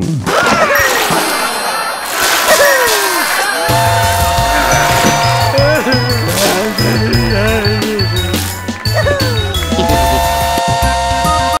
Hmm.